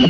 Huh?